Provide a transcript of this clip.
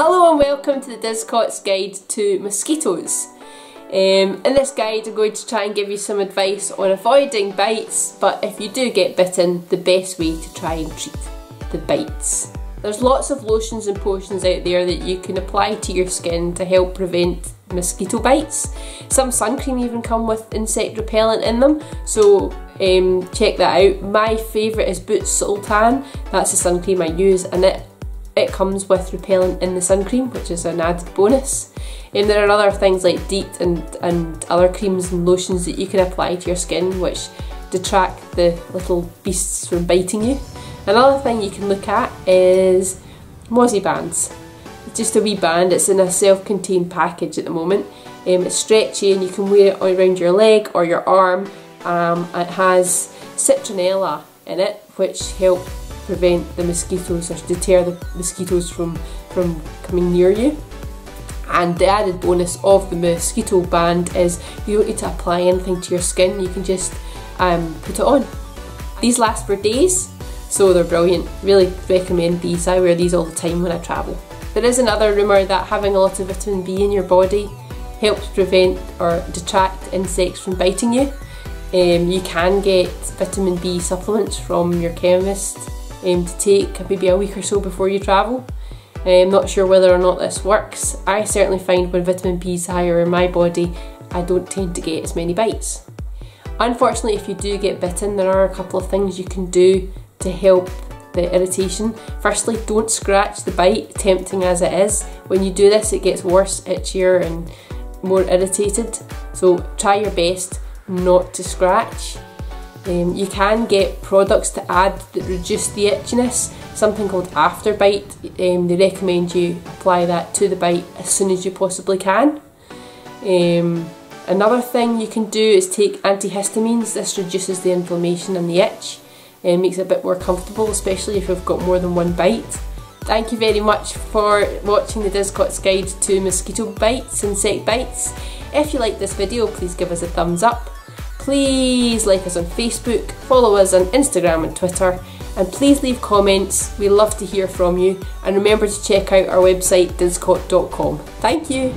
Hello and welcome to the Disscot's Guide to Mosquitoes. Um, in this guide I'm going to try and give you some advice on avoiding bites but if you do get bitten the best way to try and treat the bites. There's lots of lotions and potions out there that you can apply to your skin to help prevent mosquito bites. Some sun cream even come with insect repellent in them so um, check that out. My favourite is Boots Soltan, that's the sun cream I use and it it comes with repellent in the sun cream which is an added bonus. And there are other things like DEET and, and other creams and lotions that you can apply to your skin which detract the little beasts from biting you. Another thing you can look at is Mozzie bands. It's just a wee band, it's in a self-contained package at the moment. Um, it's stretchy and you can wear it around your leg or your arm. Um, it has citronella in it which help prevent the mosquitoes or deter the mosquitoes from, from coming near you. And the added bonus of the mosquito band is you don't need to apply anything to your skin, you can just um, put it on. These last for days, so they're brilliant. Really recommend these, I wear these all the time when I travel. There is another rumour that having a lot of vitamin B in your body helps prevent or detract insects from biting you. Um, you can get vitamin B supplements from your chemist um, to take maybe a week or so before you travel. I'm not sure whether or not this works. I certainly find when vitamin B is higher in my body, I don't tend to get as many bites. Unfortunately, if you do get bitten, there are a couple of things you can do to help the irritation. Firstly, don't scratch the bite, tempting as it is. When you do this, it gets worse, itchier, and more irritated. So try your best not to scratch. Um, you can get products to add that reduce the itchiness, something called Afterbite. Um, they recommend you apply that to the bite as soon as you possibly can. Um, another thing you can do is take antihistamines. This reduces the inflammation and the itch and makes it a bit more comfortable, especially if you've got more than one bite. Thank you very much for watching the Disscot's Guide to Mosquito Bites, Insect Bites. If you like this video, please give us a thumbs up please like us on Facebook, follow us on Instagram and Twitter, and please leave comments. We love to hear from you. And remember to check out our website, disscot.com. Thank you.